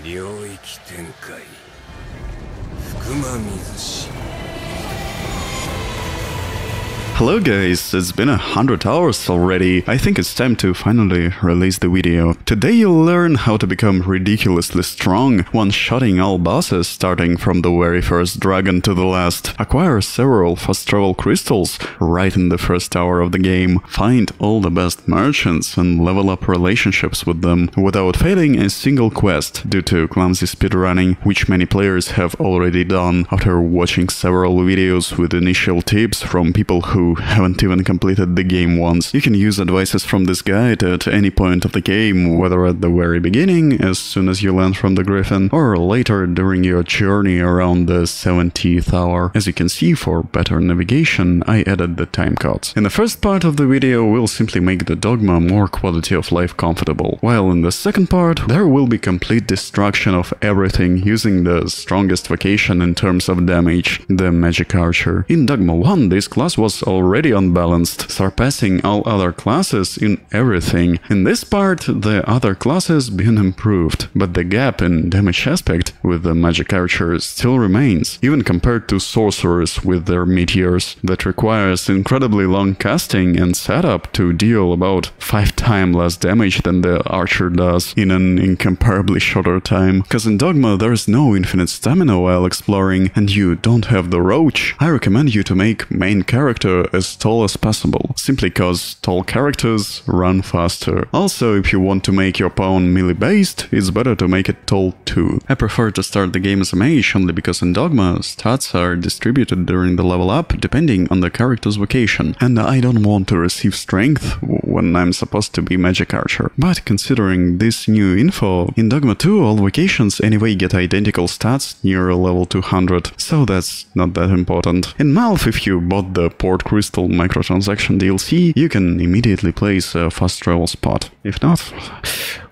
領域展開。福間水島。Hello guys, it's been a hundred hours already. I think it's time to finally release the video. Today you'll learn how to become ridiculously strong, one-shotting all bosses starting from the very first dragon to the last. Acquire several fast travel crystals right in the first hour of the game. Find all the best merchants and level up relationships with them without failing a single quest due to clumsy speedrunning, which many players have already done after watching several videos with initial tips from people who haven't even completed the game once. You can use advices from this guide at any point of the game, whether at the very beginning, as soon as you land from the Griffin, or later during your journey around the 70th hour. As you can see, for better navigation, I added the time codes. In the first part of the video, we'll simply make the dogma more quality of life comfortable, while in the second part, there will be complete destruction of everything using the strongest vocation in terms of damage, the Magic Archer. In Dogma 1, this class was already unbalanced, surpassing all other classes in everything. In this part, the other classes been improved, but the gap in damage aspect with the Magic Archer still remains, even compared to sorcerers with their meteors that requires incredibly long casting and setup to deal about 5 times less damage than the archer does in an incomparably shorter time. Cause in Dogma there's no infinite stamina while exploring and you don't have the roach, I recommend you to make main character as tall as possible, simply cause tall characters run faster. Also, if you want to make your pawn melee based, it's better to make it tall too. I prefer to start the game as a mage only because in Dogma, stats are distributed during the level up depending on the character's vocation, and I don't want to receive strength when I'm supposed to be magic archer. But considering this new info, in Dogma 2 all vocations anyway get identical stats near level 200, so that's not that important. In Melve, if you bought the Port Crystal microtransaction DLC, you can immediately place a fast travel spot. If not,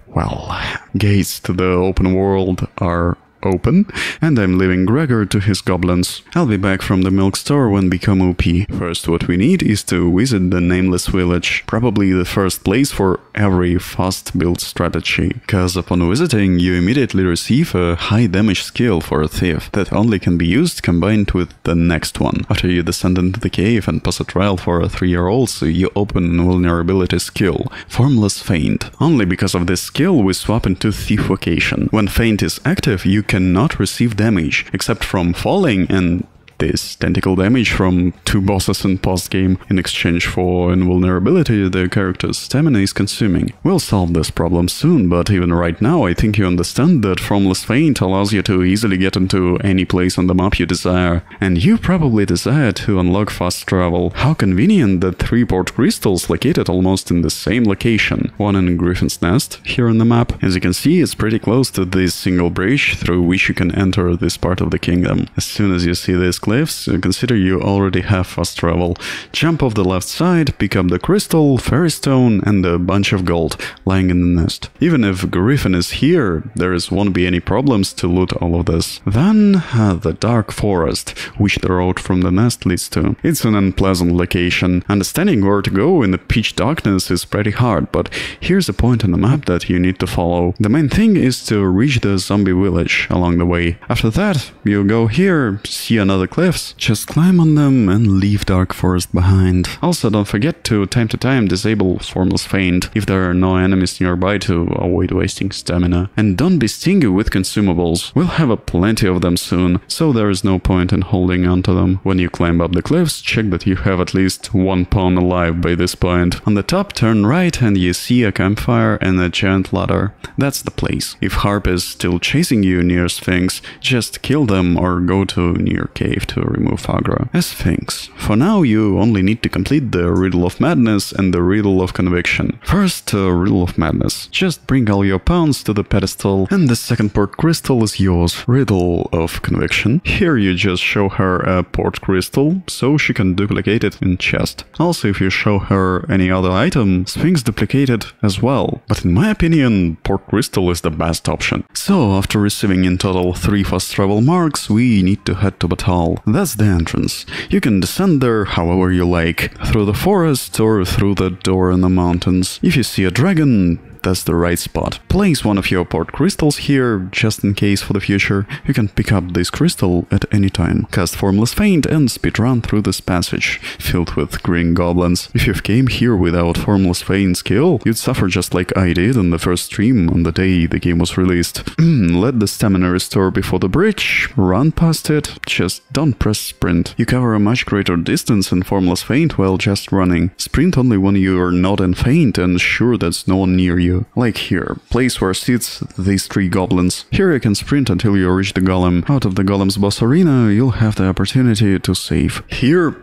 well, gates to the open world are open, and I'm leaving Gregor to his goblins. I'll be back from the milk store when become OP. First what we need is to visit the Nameless Village, probably the first place for every fast build strategy, cause upon visiting you immediately receive a high damage skill for a thief that only can be used combined with the next one. After you descend into the cave and pass a trial for a 3-year-old, so you open vulnerability skill, Formless Feint. Only because of this skill we swap into Thief vocation. When Feint is active you cannot receive damage, except from falling and this tentacle damage from two bosses in post-game in exchange for invulnerability the character's stamina is consuming. We'll solve this problem soon, but even right now I think you understand that Formless Feint allows you to easily get into any place on the map you desire. And you probably desire to unlock fast travel. How convenient that three port crystals located almost in the same location. One in Griffin's Nest, here on the map. As you can see, it's pretty close to this single bridge through which you can enter this part of the kingdom. As soon as you see this cliffs, consider you already have fast travel. Jump off the left side, pick up the crystal, fairy stone, and a bunch of gold lying in the nest. Even if Griffin is here, there won't be any problems to loot all of this. Then, uh, the dark forest, which the road from the nest leads to. It's an unpleasant location. Understanding where to go in the pitch darkness is pretty hard, but here's a point on the map that you need to follow. The main thing is to reach the zombie village along the way. After that, you go here, see another cliffs, just climb on them and leave Dark Forest behind. Also, don't forget to time to time disable Formless Feint if there are no enemies nearby to avoid wasting stamina. And don't be stingy with consumables. We'll have a plenty of them soon, so there is no point in holding onto them. When you climb up the cliffs, check that you have at least one pawn alive by this point. On the top, turn right and you see a campfire and a giant ladder. That's the place. If Harp is still chasing you near Sphinx, just kill them or go to near cave to remove aggro. As Sphinx. For now, you only need to complete the Riddle of Madness and the Riddle of Conviction. First, uh, Riddle of Madness. Just bring all your pawns to the pedestal, and the second port crystal is yours. Riddle of Conviction. Here you just show her a port crystal, so she can duplicate it in chest. Also, if you show her any other item, Sphinx duplicate it as well. But in my opinion, port crystal is the best option. So, after receiving in total 3 fast travel marks, we need to head to Battahl. That's the entrance. You can descend there however you like, through the forest or through the door in the mountains. If you see a dragon, that's the right spot. Place one of your port crystals here, just in case for the future. You can pick up this crystal at any time. Cast Formless Feint and speedrun through this passage, filled with green goblins. If you've came here without Formless Feint skill, you'd suffer just like I did in the first stream on the day the game was released. Let the stamina restore before the bridge, run past it, just don't press sprint. You cover a much greater distance in Formless Feint while just running. Sprint only when you are not in feint and sure there's no one near you. Like here, place where sits these three goblins. Here you can sprint until you reach the golem. Out of the golem's boss arena, you'll have the opportunity to save. Here...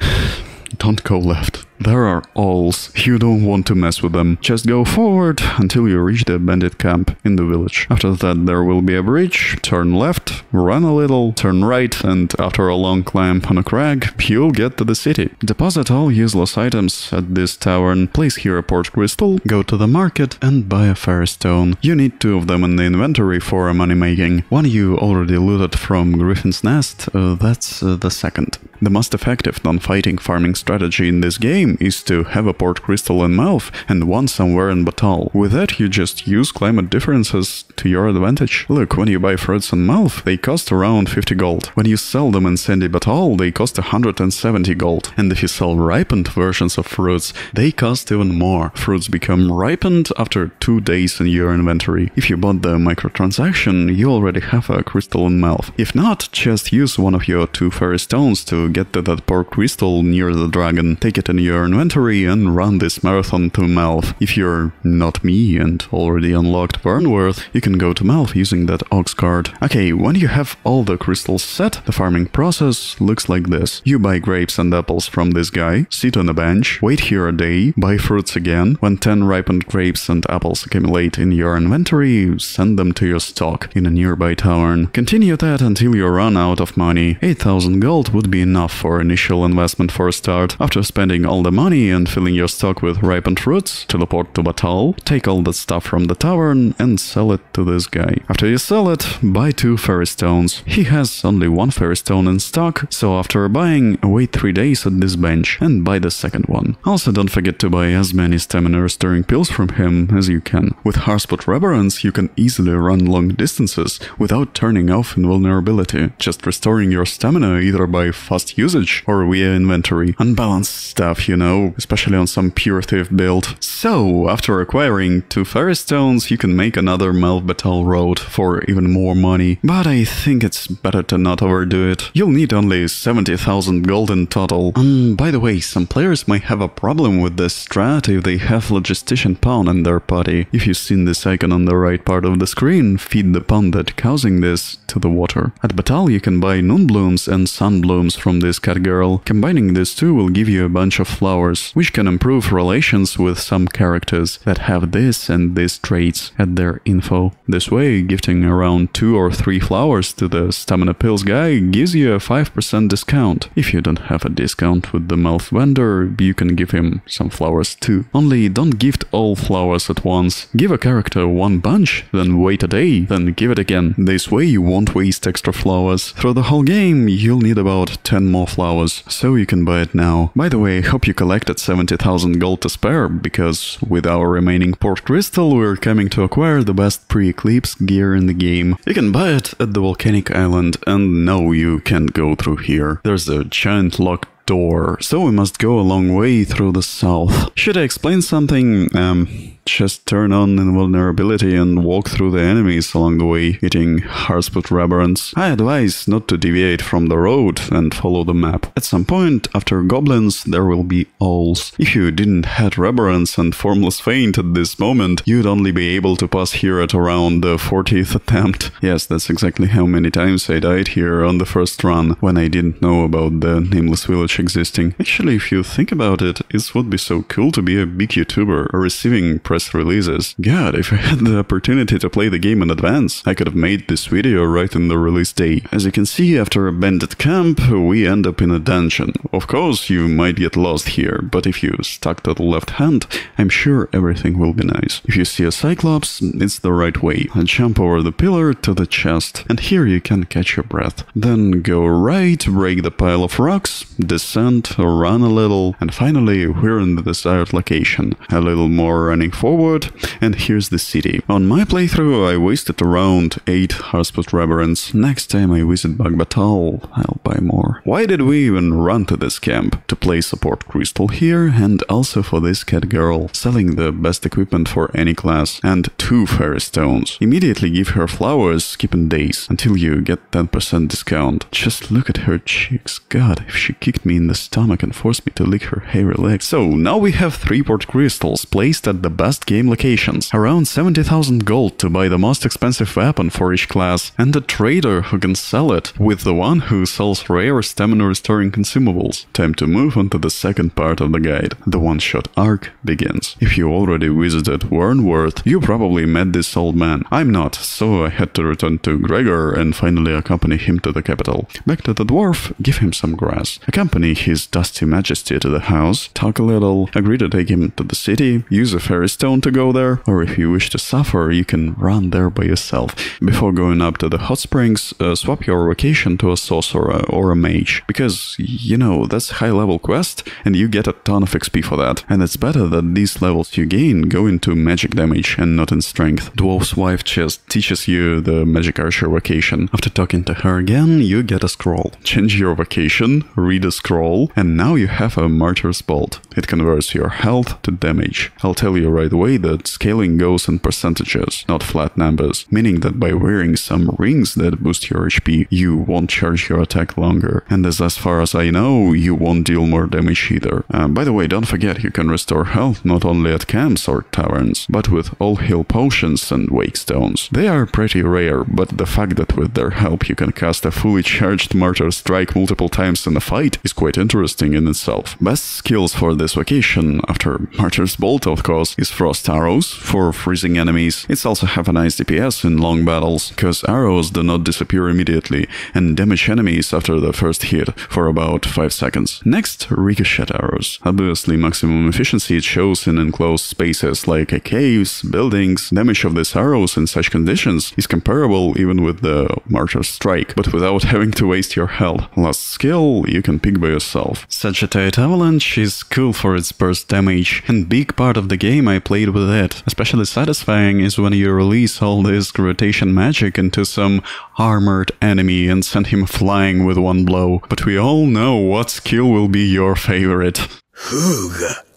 Don't go left. There are owls. You don't want to mess with them. Just go forward until you reach the bandit camp in the village. After that there will be a bridge, turn left, run a little, turn right, and after a long climb on a crag, you'll get to the city. Deposit all useless items at this tavern, place here a port crystal, go to the market and buy a fairy stone. You need two of them in the inventory for money making. One you already looted from Griffin's Nest, uh, that's uh, the second. The most effective non-fighting farming strategy in this game is to have a port crystal in Melve and one somewhere in Battahl. With that you just use climate differences to your advantage. Look, when you buy fruits in Melve, they cost around 50 gold. When you sell them in Sandy Battahl, they cost 170 gold. And if you sell ripened versions of fruits, they cost even more. Fruits become ripened after two days in your inventory. If you bought the microtransaction, you already have a crystal in Melve. If not, just use one of your two fairy stones to get to that port crystal near the dragon, take it in your inventory and run this marathon to Melve. If you're not me and already unlocked Vernworth, you can go to Melve using that ox card. Okay, when you have all the crystals set, the farming process looks like this. You buy grapes and apples from this guy, sit on a bench, wait here a day, buy fruits again. When 10 ripened grapes and apples accumulate in your inventory, send them to your stock in a nearby tavern. Continue that until you run out of money. 8000 gold would be enough for initial investment for a start. After spending all the money and filling your stock with ripened fruits, teleport to Battahl, take all the stuff from the tavern and sell it to this guy. After you sell it, buy two fairy stones. He has only one fairy stone in stock, so after buying, wait 3 days at this bench and buy the second one. Also don't forget to buy as many stamina restoring pills from him as you can. With Harsput Reverence you can easily run long distances without turning off invulnerability, just restoring your stamina either by fast usage or via inventory. Unbalanced stuff, you know, especially on some pure thief build. So, after acquiring two fairy stones, you can make another Melve Battahl road for even more money, but I think it's better to not overdo it. You'll need only 70,000 gold in total. Um, by the way, some players might have a problem with this strat if they have Logistician Pawn in their party. If you've seen this icon on the right part of the screen, feed the pawn that causing this to the water. At Battahl you can buy Noon Blooms and Sun Blooms from this cat girl. Combining these two will give you a bunch of flowers, which can improve relations with some characters that have this and these traits at their info. This way, gifting around 2 or 3 flowers to the Stamina Pills guy gives you a 5% discount. If you don't have a discount with the Melve vendor, you can give him some flowers too. Only don't gift all flowers at once. Give a character one bunch, then wait a day, then give it again. This way you won't waste extra flowers. Through the whole game, you'll need about 10 more flowers, so you can buy it now. By the way, hope you collected 70,000 gold to spare, because with our remaining port crystal, we're coming to acquire the best pre-eclipse gear in the game. You can buy it at the volcanic island, and no, you can't go through here. There's a giant locked door, so we must go a long way through the south. Should I explain something? Um, just turn on invulnerability and walk through the enemies along the way, hitting Harsput Reverence. I advise not to deviate from the road and follow the map. At some point, after goblins, there will be owls. If you didn't had Reverence and Formless Feint at this moment, you'd only be able to pass here at around the 40th attempt. Yes, that's exactly how many times I died here on the first run, when I didn't know about the Nameless Village existing. Actually, if you think about it, it would be so cool to be a big YouTuber receiving press releases. God, if I had the opportunity to play the game in advance, I could have made this video right in the release day. As you can see, after a bandit camp, we end up in a dungeon. Of course, you might get lost here, but if you stuck to the left hand, I'm sure everything will be nice. If you see a cyclops, it's the right way. Jump over the pillar to the chest, and here you can catch your breath. Then go right, break the pile of rocks, descend, run a little, and finally we're in the desired location. A little more running forward straightforward. And here's the city. On my playthrough, I wasted around 8 Harsput Reverence. Next time I visit Bagbatal, I'll buy more. Why did we even run to this camp? To play support Crystal here, and also for this cat girl, selling the best equipment for any class, and two fairy stones. Immediately give her flowers, skipping days, until you get 10% discount. Just look at her cheeks. God, if she kicked me in the stomach and forced me to lick her hairy legs. So now we have three port crystals placed at the best game locations. Around 70,000 gold to buy the most expensive weapon for each class, and a trader who can sell it, with the one who sells rare stamina restoring consumables. Time to move on to the second part of the guide. The one-shot arc begins. If you already visited Vernworth, you probably met this old man. I'm not, so I had to return to Gregor and finally accompany him to the capital. Back to the dwarf, give him some grass. Accompany his dusty majesty to the house, talk a little, agree to take him to the city, use a fairy stone to go there, or if you wish to suffer, you can run there by yourself. Before going up to the hot springs, uh, swap your vocation to a sorcerer or a mage, because, you know, that's high level quest, and you get a ton of XP for that. And it's better that these levels you gain go into magic damage and not in strength. Dwarf's wife just teaches you the magic archer vocation. After talking to her again, you get a scroll. Change your vocation, read a scroll, and now you have a martyr's bolt. It converts your health to damage. I'll tell you right away that scaling goes in percentages, not flat numbers, meaning that by wearing some rings that boost your HP, you won't charge your attack longer. And as, as far as I know, you won't deal more damage either. Uh, by the way, don't forget you can restore health not only at camps or taverns, but with all heal potions and wake stones. They are pretty rare, but the fact that with their help you can cast a fully charged Martyr Strike multiple times in a fight is quite interesting in itself. Best skills for this vocation, after Martyr's Bolt of course, is Frost Arrows for freezing enemies. It's also have a nice DPS in long battles, cause arrows do not disappear immediately and damage enemies after the first hit for about 5 seconds. Next, Ricochet Arrows. Obviously maximum efficiency it shows in enclosed spaces like caves, buildings. Damage of these arrows in such conditions is comparable even with the Martyr Strike, but without having to waste your health. Last skill you can pick by yourself. Sagittarius Avalanche is cool for its burst damage, and big part of the game I played with it. Especially satisfying is when you release all this gravitation magic into some armored enemy and send him flying with one blow. But we all know what skill will be your favorite. Hoog.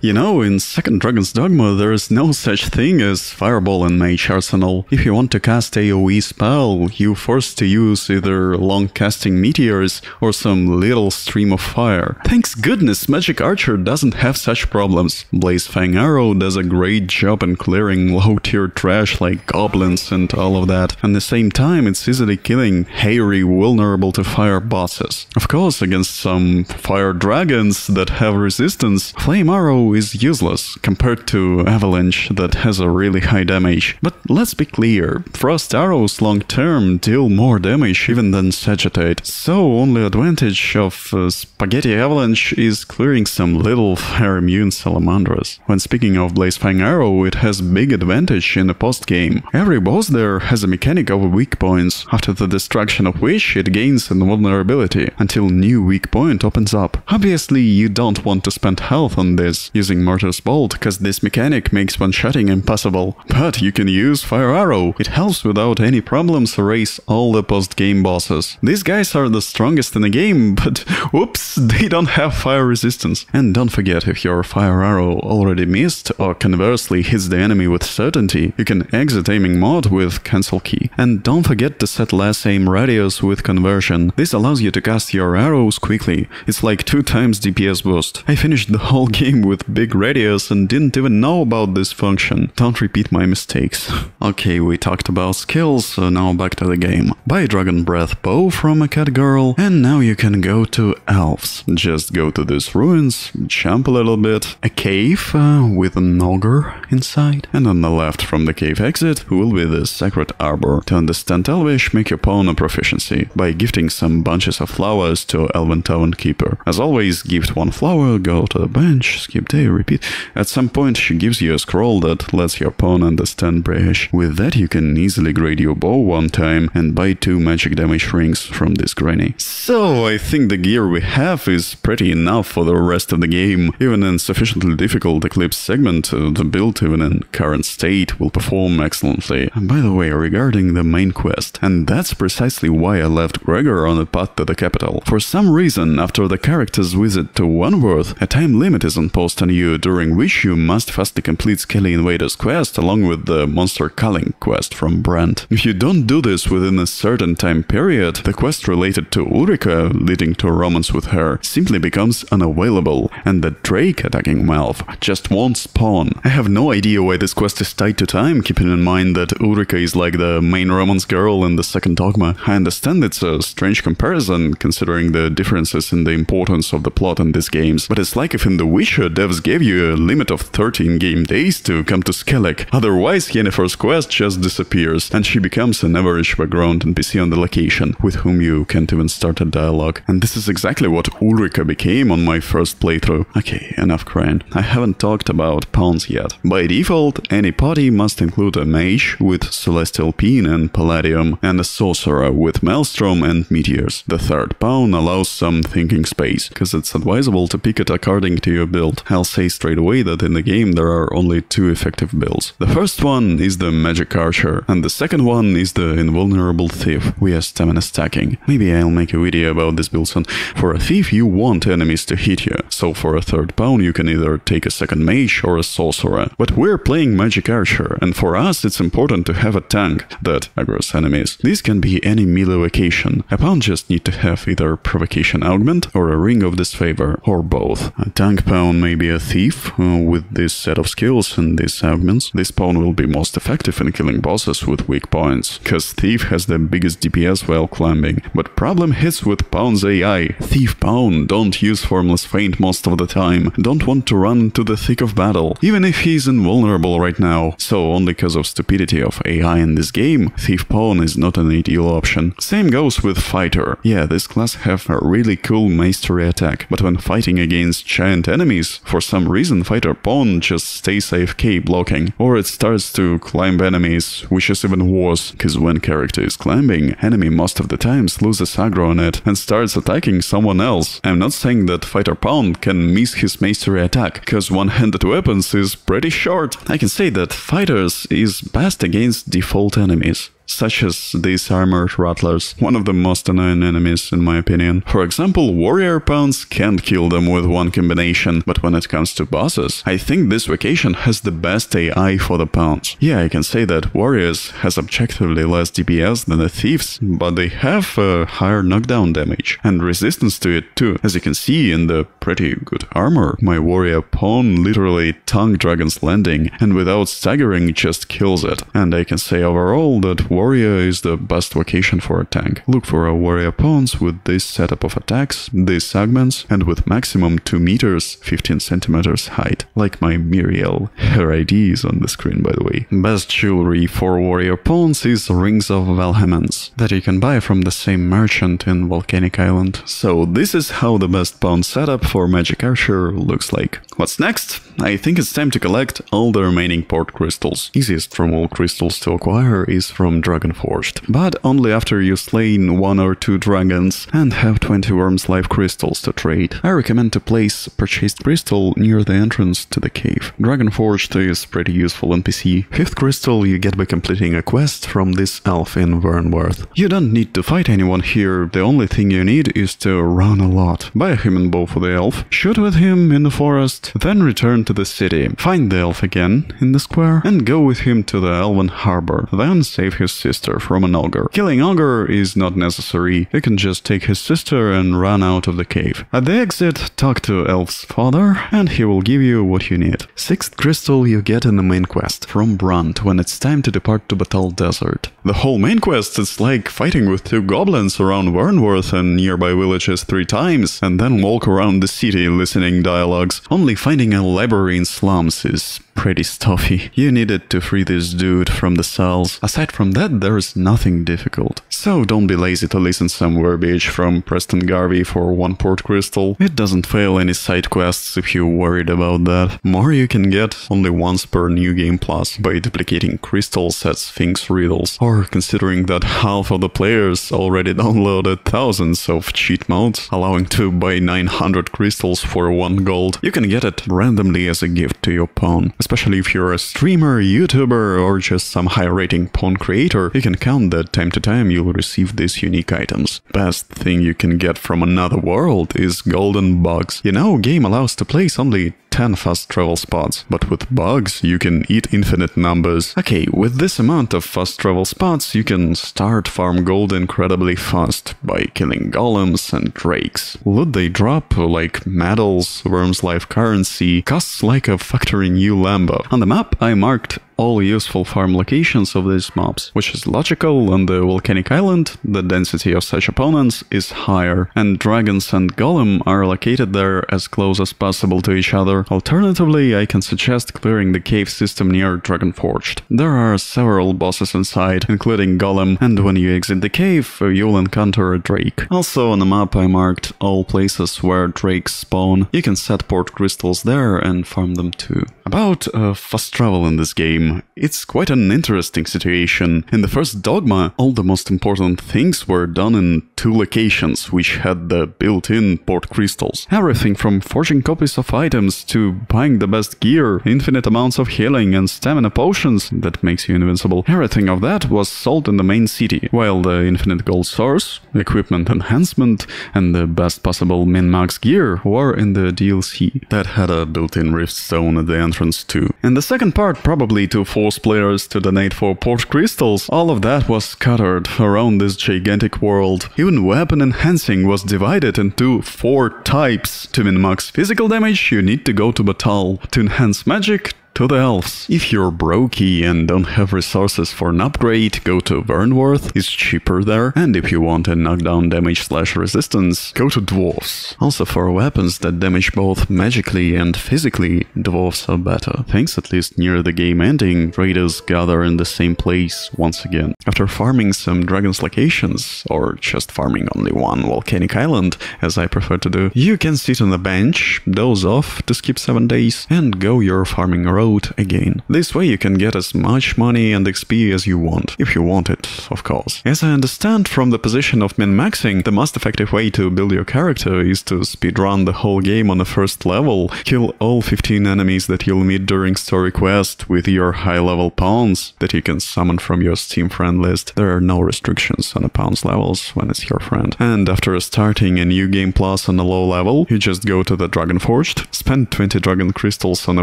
You know, in Second Dragon's Dogma there is no such thing as Fireball in Mage Arsenal. If you want to cast AoE spell, you're forced to use either long casting meteors or some little stream of fire. Thanks goodness Magic Archer doesn't have such problems. Blaze Fang Arrow does a great job in clearing low tier trash like goblins and all of that. At the same time, it's easily killing hairy, vulnerable to fire bosses. Of course, against some fire dragons that have resistance, Flame Arrow is useless compared to Avalanche that has a really high damage. But let's be clear, Frost Arrows long term deal more damage even than Sagittite, so only advantage of uh, Spaghetti Avalanche is clearing some little fire immune salamandras. When speaking of Blaze Fang Arrow, it has big advantage in the post game. Every boss there has a mechanic of weak points, after the destruction of which it gains an vulnerability until new weak point opens up. Obviously, you don't want to spend health on this using Martyr's Bolt, because this mechanic makes one-shotting impossible. But you can use Fire Arrow. It helps without any problems erase all the post-game bosses. These guys are the strongest in the game, but whoops, they don't have fire resistance. And don't forget, if your Fire Arrow already missed, or conversely hits the enemy with certainty, you can exit aiming mode with cancel key. And don't forget to set less aim radius with conversion. This allows you to cast your arrows quickly. It's like 2 times DPS boost. I finished the whole game with big radius and didn't even know about this function. Don't repeat my mistakes. okay, we talked about skills, so now back to the game. Buy Dragon Breath Bow from a cat girl, and now you can go to elves. Just go to these ruins, jump a little bit, a cave uh, with an ogre inside, and on the left from the cave exit will be the Sacred Arbor. To understand Elvish, make your pawn a proficiency by gifting some bunches of flowers to Elven Town Keeper. As always, gift one flower, go to the bench, skip say repeat? At some point, she gives you a scroll that lets your pawn understand British. With that, you can easily grade your bow one time and buy two magic damage rings from this granny. So, I think the gear we have is pretty enough for the rest of the game. Even in sufficiently difficult Eclipse segment, uh, the build, even in current state, will perform excellently. And by the way, regarding the main quest, and that's precisely why I left Gregor on the path to the capital. For some reason, after the character's visit to Vernworth, a time limit is imposed on you during which you must fastly complete Skelly Invader's quest along with the Monster Culling quest from Brant. If you don't do this within a certain time period, the quest related to Ulrika, leading to a romance with her, simply becomes unavailable, and the Drake attacking Melve just won't spawn. I have no idea why this quest is tied to time, keeping in mind that Ulrika is like the main romance girl in the second Dogma. I understand it's a strange comparison, considering the differences in the importance of the plot in these games, but it's like if in The Witcher devs gave you a limit of 13 game days to come to Skellig, otherwise Yennefer's quest just disappears, and she becomes an average background NPC on the location, with whom you can't even start a dialogue. And this is exactly what Ulrika became on my first playthrough. Okay, enough crying. I haven't talked about pawns yet. By default, any party must include a mage with Celestial Paean and Palladium, and a sorcerer with Maelstrom and Meteors. The third pawn allows some thinking space, because it's advisable to pick it according to your build. Say straight away that in the game there are only two effective builds. The first one is the Magic Archer, and the second one is the Invulnerable Thief via stamina stacking. Maybe I'll make a video about this build soon. For a thief, you want enemies to hit you, so for a third pawn you can either take a second mage or a sorcerer. But we're playing Magic Archer, and for us it's important to have a tank that aggroes enemies. This can be any melee vocation. A pawn just need to have either Provocation Augment or a Ring of Disfavor, or both. A tank pawn may be a thief uh, with this set of skills and these augments. This pawn will be most effective in killing bosses with weak points, cause thief has the biggest DPS while climbing. But problem hits with pawn's AI. Thief pawn don't use Formless Feint most of the time, don't want to run into the thick of battle, even if he's invulnerable right now. So only cause of stupidity of AI in this game, thief pawn is not an ideal option. Same goes with fighter. Yeah, this class have a really cool mastery attack, but when fighting against giant enemies, for some reason fighter pawn just stays AFK blocking, or it starts to climb enemies, which is even worse, cause when character is climbing, enemy most of the times loses aggro on it and starts attacking someone else. I'm not saying that fighter pawn can miss his mastery attack, cause one-handed weapons is pretty short. I can say that fighters is best against default enemies such as these armored rattlers, one of the most annoying enemies in my opinion. For example, warrior pawns can't kill them with one combination, but when it comes to bosses, I think this vocation has the best AI for the pawns. Yeah, I can say that warriors has objectively less DPS than the thieves, but they have a higher knockdown damage and resistance to it too. As you can see in the pretty good armor, my warrior pawn literally tongue Dragon's Landing and without staggering just kills it. And I can say overall that warrior is the best vocation for a tank. Look for a warrior pawns with this setup of attacks, these segments, and with maximum 2 meters 15 centimeters height, like my Muriel. Her ID is on the screen by the way. Best jewelry for warrior pawns is Rings of Valhamans, that you can buy from the same merchant in Volcanic Island. So this is how the best pawn setup for Magic Archer looks like. What's next? I think it's time to collect all the remaining port crystals. Easiest from all crystals to acquire is from Dragonforged, but only after you slain one or two dragons and have 20 wyrmslife crystals to trade. I recommend to place purchased crystal near the entrance to the cave. Dragonforged is pretty useful NPC. Fifth crystal you get by completing a quest from this elf in Vernworth. You don't need to fight anyone here, the only thing you need is to run a lot. Buy a human bow for the elf, shoot with him in the forest, then return to the city. Find the elf again in the square and go with him to the elven harbor. Then save his sister from an ogre. Killing ogre is not necessary. You can just take his sister and run out of the cave. At the exit, talk to elf's father and he will give you what you need. Sixth crystal you get in the main quest from Brant when it's time to depart to Battahl Desert. The whole main quest is like fighting with two goblins around Vernworth and nearby villages three times and then walk around the city listening dialogues. Only finding a library in slums is pretty stuffy. You needed to free this dude from the cells. Aside from that, that there's nothing difficult. So don't be lazy to listen some verbiage from Preston Garvey for one port crystal. It doesn't fail any side quests if you're worried about that. More you can get only once per new game plus by duplicating crystals at Sphinx riddles, or considering that half of the players already downloaded thousands of cheat modes, allowing to buy 900 crystals for 1 gold. You can get it randomly as a gift to your pawn. Especially if you're a streamer, YouTuber, or just some high rating pawn creator, you can count that time to time you'll receive these unique items. Best thing you can get from another world is golden bugs. You know, game allows to place only 10 fast travel spots, but with bugs you can eat infinite numbers. Okay, with this amount of fast travel spots you can start farm gold incredibly fast by killing golems and drakes. Loot they drop, like medals, wyrmslife currency, costs like a factory new Lambo. On the map I marked all useful farm locations of these mobs, which is logical, on the volcanic island the density of such opponents is higher, and dragons and golem are located there as close as possible to each other. Alternatively, I can suggest clearing the cave system near Dragonforged. There are several bosses inside, including golem, and when you exit the cave, you'll encounter a drake. Also on the map I marked all places where drakes spawn. You can set port crystals there and farm them too. About uh, fast travel in this game, it's quite an interesting situation. In the first Dogma, all the most important things were done in two locations, which had the built-in port crystals. Everything from forging copies of items to buying the best gear, infinite amounts of healing and stamina potions that makes you invincible. Everything of that was sold in the main city, while the infinite gold source, equipment enhancement, and the best possible min-max gear were in the DLC that had a built-in rift stone at the entrance too. In the second part, probably to force players to donate for port crystals, all of that was scattered around this gigantic world. Even weapon enhancing was divided into four types. To min-max physical damage, you need to go to Battahl. To enhance magic, to the elves. If you're brokey and don't have resources for an upgrade, go to Vernworth, it's cheaper there. And if you want a knockdown damage slash resistance, go to dwarves. Also for weapons that damage both magically and physically, dwarves are better. Things at least near the game ending, raiders gather in the same place once again. After farming some dragon's locations, or just farming only one volcanic island, as I prefer to do, you can sit on a bench, doze off to skip 7 days, and go your farming road again. This way you can get as much money and XP as you want, if you want it, of course. As I understand from the position of min-maxing, the most effective way to build your character is to speedrun the whole game on the first level, kill all 15 enemies that you'll meet during story quest with your high-level pawns that you can summon from your Steam friend list. There are no restrictions on a pawn's levels when it's your friend. And after starting a new game plus on a low level, you just go to the Dragon Dragonforged, spend 20 dragon crystals on a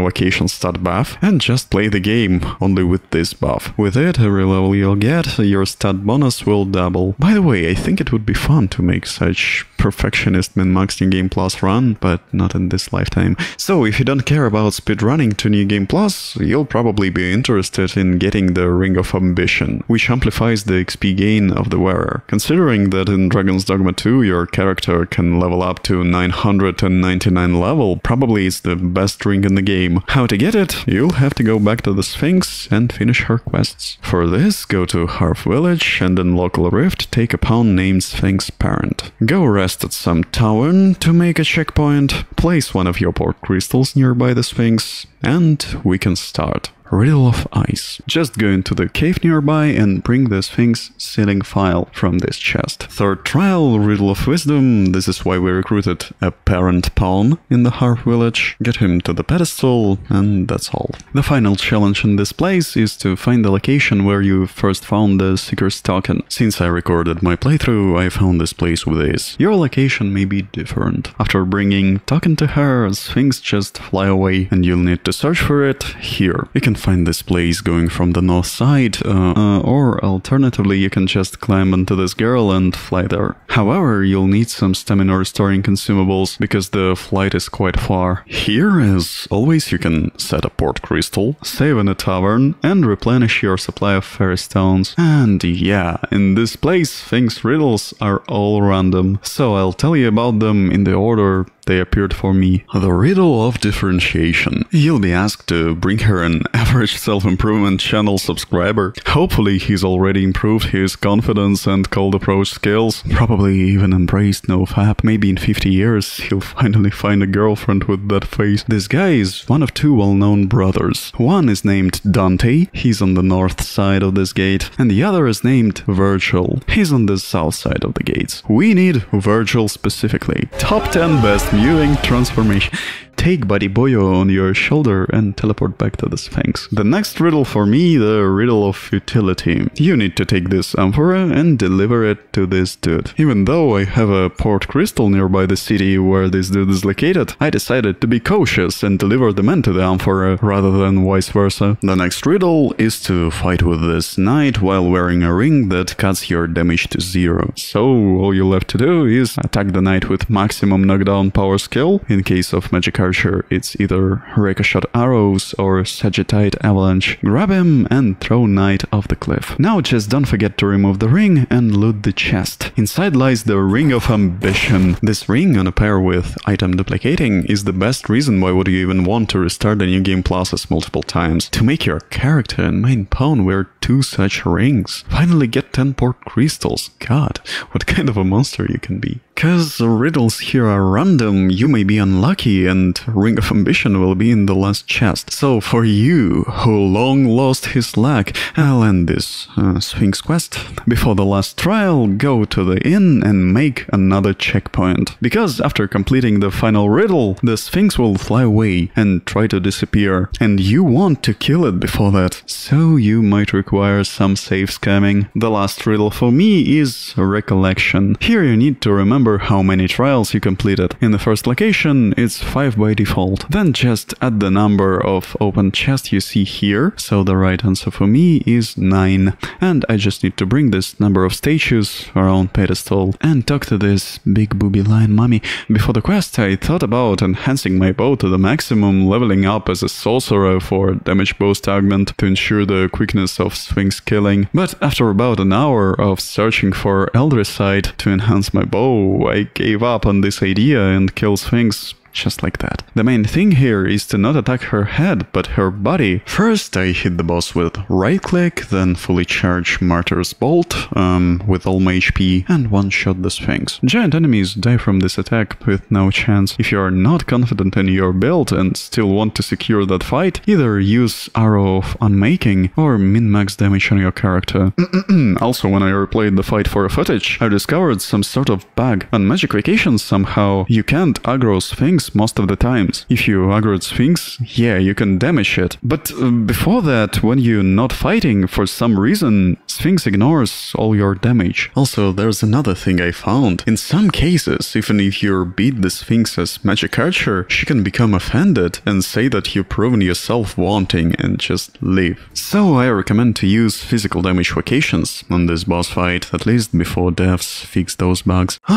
vocation stat buff, and just play the game only with this buff. With it, every level you'll get, your stat bonus will double. By the way, I think it would be fun to make such perfectionist min-maxing Game Plus run, but not in this lifetime. So if you don't care about speedrunning to New Game Plus, you'll probably be interested in getting the Ring of Ambition, which amplifies the XP gain of the wearer. Considering that in Dragon's Dogma 2 your character can level up to 999 level, probably it's the best ring in the game. How to get it? You'll have to go back to the Sphinx and finish her quests. For this, go to Harve Village and in local rift take a pawn named Sphinx Parent. Go rest at some tavern to make a checkpoint, place one of your port crystals nearby the Sphinx, and we can start. Riddle of Eyes. Just go into the cave nearby and bring the Sphinx sealing file from this chest. Third trial, Riddle of Wisdom. This is why we recruited a parent pawn in the Harve village. Get him to the pedestal, and that's all. The final challenge in this place is to find the location where you first found the Seeker's token. Since I recorded my playthrough, I found this place with this. Your location may be different. After bringing token to her, Sphinx just fly away, and you'll need to search for it here. You can find this place going from the north side, uh, uh, or alternatively you can just climb onto this girl and fly there. However, you'll need some stamina restoring consumables because the flight is quite far. Here, as always, you can set a port crystal, save in a tavern, and replenish your supply of fairy stones. And yeah, in this place, things riddles are all random, so I'll tell you about them in the order they appeared for me. The riddle of differentiation. You'll be asked to bring her an average self-improvement channel subscriber. Hopefully he's already improved his confidence and cold approach skills. Probably even embraced nofap. Maybe in 50 years he'll finally find a girlfriend with that face. This guy is one of two well-known brothers. One is named Dante, he's on the north side of this gate, and the other is named Virgil. He's on the south side of the gates. We need Virgil specifically. Top 10 best mewing transformation. Take Buddy Boyo on your shoulder and teleport back to the Sphinx. The next riddle for me, the riddle of futility. You need to take this amphora and deliver it to this dude. Even though I have a port crystal nearby the city where this dude is located, I decided to be cautious and deliver the man to the amphora rather than vice versa. The next riddle is to fight with this knight while wearing a ring that cuts your damage to zero. So all you left to do is attack the knight with maximum knockdown power skill. In case of magic archer, it's either ricochet arrows or sagittite avalanche. Grab him and throw knight off the cliff. Now just don't forget to remove the ring and loot the chest. Inside lies the ring of ambition. This ring on a pair with item duplicating is the best reason why would you even want to restart the new game process multiple times. To make your character and main pawn wear two such rings. Finally get 10 port crystals. God, what kind of a monster you can be. Cause riddles here are random, you may be unlucky and Ring of Ambition will be in the last chest. So for you, who long lost his luck, I'll end this uh, Sphinx quest. Before the last trial, go to the inn and make another checkpoint. Because after completing the final riddle, the Sphinx will fly away and try to disappear. And you want to kill it before that. So you might require some safe scamming. The last riddle for me is recollection. Here you need to remember how many trials you completed. In the first location, it's 5 by default. Then just add the number of open chests you see here, so the right answer for me is 9. And I just need to bring this number of statues around pedestal and talk to this big booby lion mummy. Before the quest, I thought about enhancing my bow to the maximum, leveling up as a sorcerer for damage boost augment to ensure the quickness of Sphinx killing. But after about an hour of searching for Eldricite to enhance my bow, I gave up on this idea and kill Sphinx just like that. The main thing here is to not attack her head, but her body. First, I hit the boss with right click, then fully charge Martyr's Bolt um, with all my HP and one-shot the Sphinx. Giant enemies die from this attack with no chance. If you are not confident in your build and still want to secure that fight, either use Arrow of Unmaking or min-max damage on your character. also, when I replayed the fight for a footage, I discovered some sort of bug. On Magic Vocations somehow, you can't aggro Sphinx most of the times. If you aggro Sphinx, yeah, you can damage it. But uh, before that, when you're not fighting, for some reason, Sphinx ignores all your damage. Also, there's another thing I found. In some cases, even if you beat the Sphinx as Magic Archer, she can become offended and say that you've proven yourself wanting and just leave. So I recommend to use physical damage vocations on this boss fight, at least before devs fix those bugs.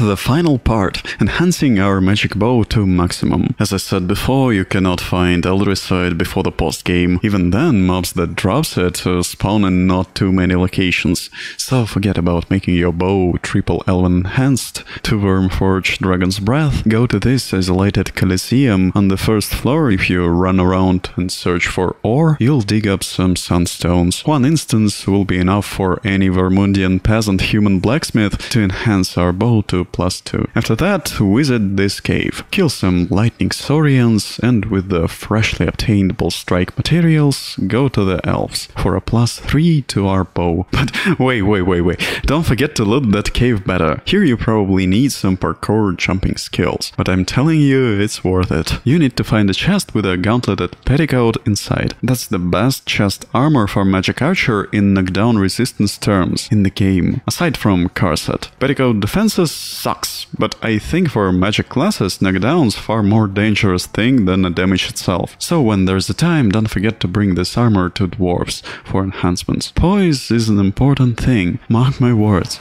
the final part, enhancing our magic bow to maximum. As I said before, you cannot find Eldricite before the post-game. Even then, mobs that drops it spawn in not too many locations. So forget about making your bow triple elven enhanced to Wormforge Dragon's Breath. Go to this isolated Coliseum on the first floor. If you run around and search for ore, you'll dig up some sunstones. One instance will be enough for any Vermundian peasant human blacksmith to enhance our bow to plus 2. After that, visit this cave. Kill some lightning saurians and with the freshly obtained bull strike materials, go to the elves for a plus 3 to our bow. But wait, wait, wait, wait. Don't forget to loot that cave better. Here you probably need some parkour jumping skills, but I'm telling you, it's worth it. You need to find a chest with a gauntleted petticoat inside. That's the best chest armor for Magic Archer in knockdown resistance terms in the game, aside from Corset. Petticoat defenses sucks, but I think for magic classes, knockdown's far more dangerous thing than the damage itself. So when there's a time, don't forget to bring this armor to dwarves for enhancements. Poise is an important thing, mark my words.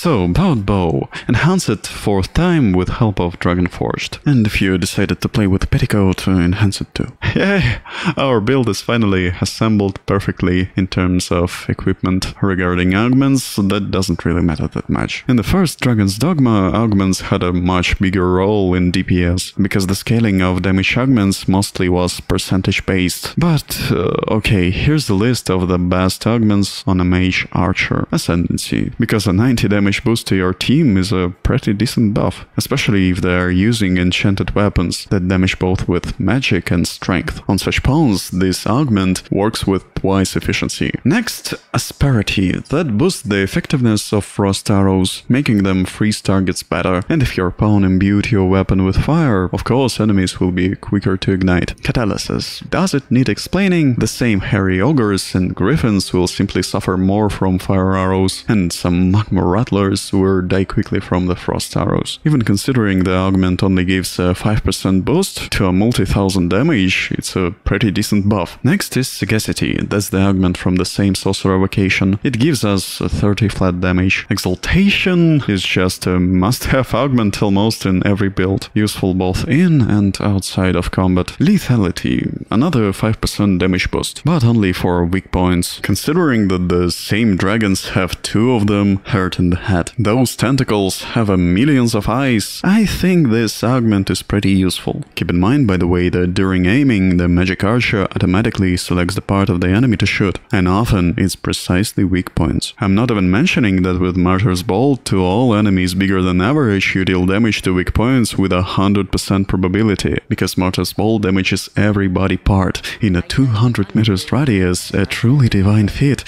So, about bow. Enhance it fourth time with help of Dragon Forged. And if you decided to play with Petticoat, enhance it too. Yay! Our build is finally assembled perfectly in terms of equipment. Regarding augments, that doesn't really matter that much. In the first Dragon's Dogma, augments had a much bigger role in DPS, because the scaling of damage augments mostly was percentage based. But, uh, okay, here's the list of the best augments on a mage archer ascendancy, because a 90 damage boost to your team is a pretty decent buff, especially if they're using enchanted weapons that damage both with magic and strength. On such pawns, this augment works with twice efficiency. Next, Asperity, that boosts the effectiveness of frost arrows, making them freeze targets better, and if your pawn imbued your weapon with fire, of course enemies will be quicker to ignite. Catalysis, does it need explaining? The same hairy ogres and griffins will simply suffer more from fire arrows, and some magma rattlers will die quickly from the frost arrows. Even considering the augment only gives a 5% boost to a multi-thousand damage, it's a pretty decent buff. Next is Sagacity, that's the augment from the same sorcerer vocation. It gives us 30 flat damage. Exaltation is just a must-have augment almost in every build, useful both in and outside of combat. Lethality, another 5% damage boost, but only for weak points. Considering that the same dragons have two of them, hurt the head. Those tentacles have a millions of eyes. I think this augment is pretty useful. Keep in mind, by the way, that during aiming, the magic archer automatically selects the part of the enemy to shoot, and often it's precisely weak points. I'm not even mentioning that with Martyr's Bolt, to all enemies bigger than average, you deal damage to weak points with a 100% probability, because Martyr's Bolt damages every body part in a 200 meters radius, a truly divine feat.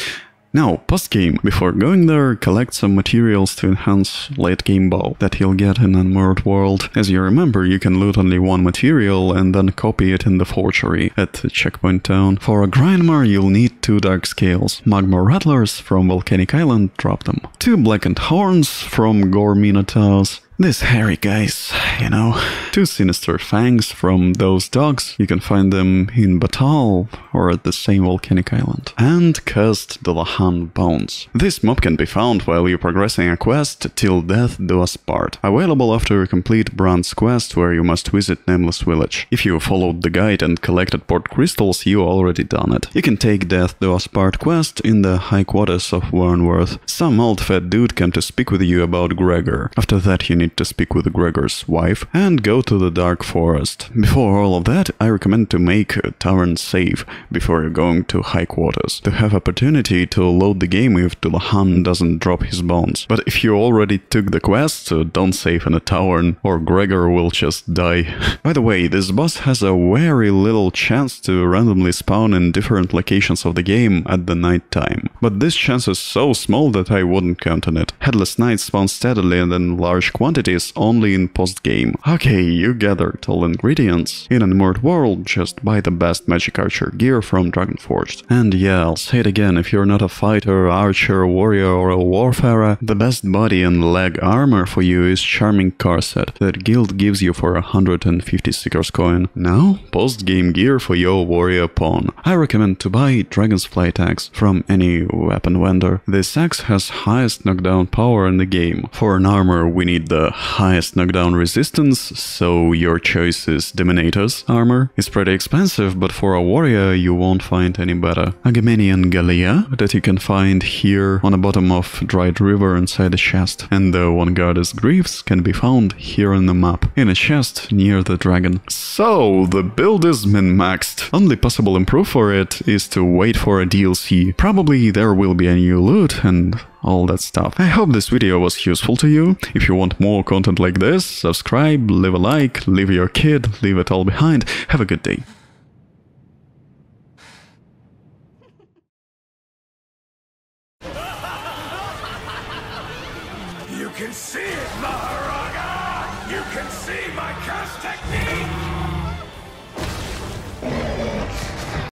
Now, post-game, before going there, collect some materials to enhance late-game bow that you'll get in Unmoored World. As you remember, you can loot only one material and then copy it in the forgery at the Checkpoint Town. For a Grianmhar, you'll need two Dark Scales. Magma Rattlers from Volcanic Island, drop them. Two Blackened Horns from Gore Minotaurs. This hairy guys, you know. Two sinister fangs from those dogs. You can find them in Battahl or at the same volcanic island. And cursed Dullahan bones. This mob can be found while you're progressing a quest till death do us part. Available after you complete Brant's quest where you must visit Nameless Village. If you followed the guide and collected port crystals, you already done it. You can take Death do us part quest in the high quarters of Vernworth. Some old fat dude came to speak with you about Gregor. After that you need to speak with Gregor's wife and go to the Dark Forest. Before all of that, I recommend to make a tavern save before going to high quarters, to have opportunity to load the game if Dullahan doesn't drop his bones. But if you already took the quest, so don't save in a tavern, or Gregor will just die. By the way, this boss has a very little chance to randomly spawn in different locations of the game at the night time. But this chance is so small that I wouldn't count on it. Headless Knights spawn steadily and in large quantities only in post-game. Okay, you gathered all ingredients. In an Unmoored World, just buy the best magic archer gear from Dragonforged. And yeah, I'll say it again, if you're not a fighter, archer, warrior or a warfarer, the best body and leg armor for you is Charming Corset that guild gives you for 150 stickers coin. Now, post-game gear for your warrior pawn. I recommend to buy Dragon's Flight Axe from any weapon vendor. This axe has highest knockdown power in the game. For an armor we need the highest knockdown resistance, so your choice is Dominator's armor. It's pretty expensive, but for a warrior you won't find any better. Agamenian Galea that you can find here on the bottom of Dried River inside a chest. And the One Goddess Greaves can be found here on the map, in a chest near the dragon. So, the build is min-maxed. Only possible improve for it is to wait for a DLC. Probably there will be a new loot and all that stuff. I hope this video was useful to you. If you want more content like this, subscribe, leave a like, leave your kid, leave it all behind. Have a good day.